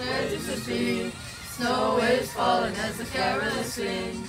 surges the sea. Snow is falling as the careless sing.